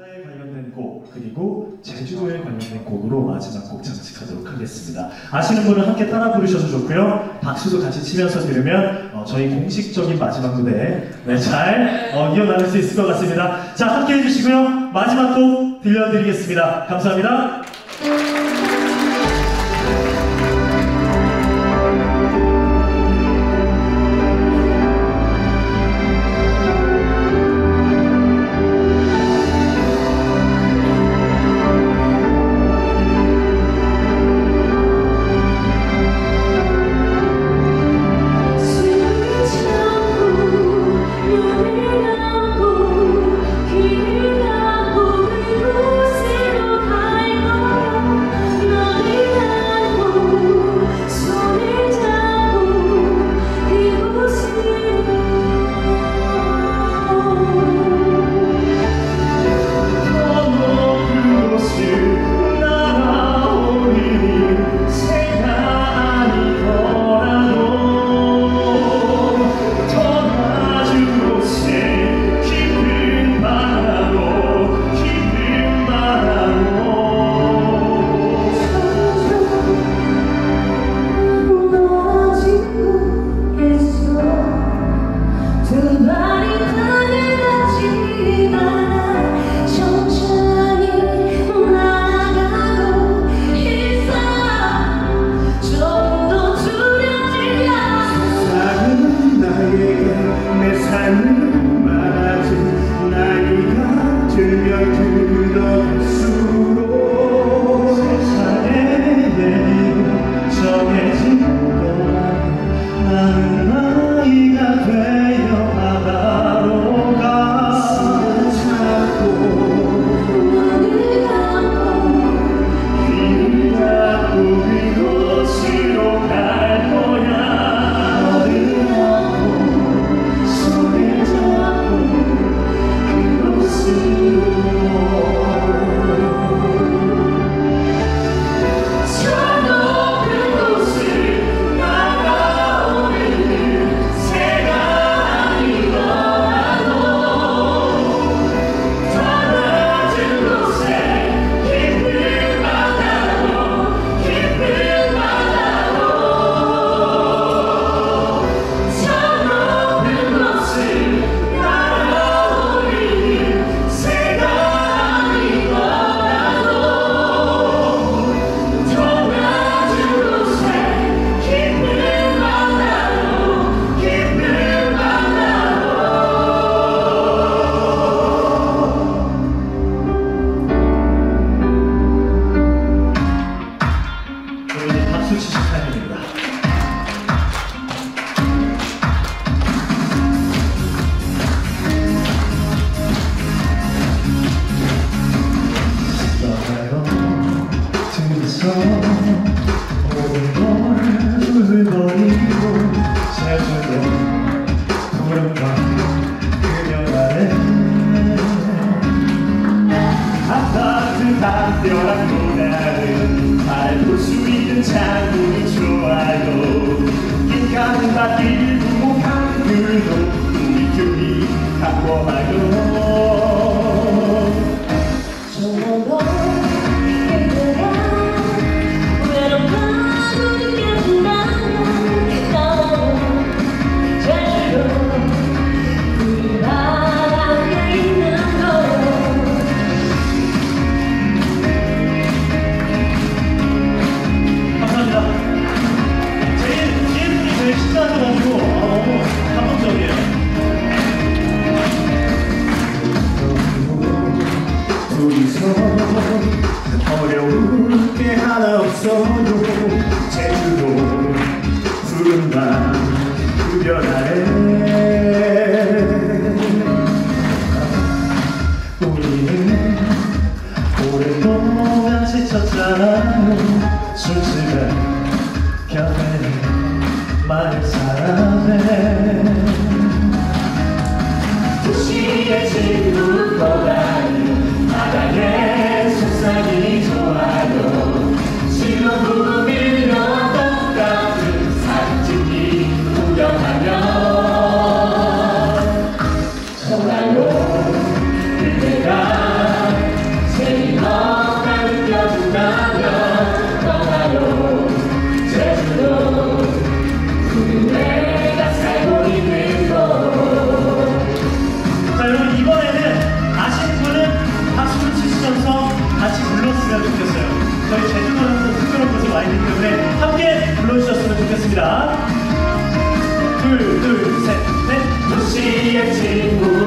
바다에 관련된 곡 그리고 제주도에 관련된 곡으로 마지막 곡 장식하도록 하겠습니다. 아시는 분은 함께 따라 부르셔도 좋고요. 박수도 같이 치면서 들으면 어, 저희 공식적인 마지막 무대 네, 잘 어, 이어나갈 수 있을 것 같습니다. 자 함께 해주시고요. 마지막 곡 들려드리겠습니다. 감사합니다. 서 오물을 버리고 새벽에 푸른 밤 그녀 아래 아파트 뛰어난 고나는 밟을 수 있는 창문이 좋아요 인간은 다 일부 한글도 우리 교이 확보하요 우리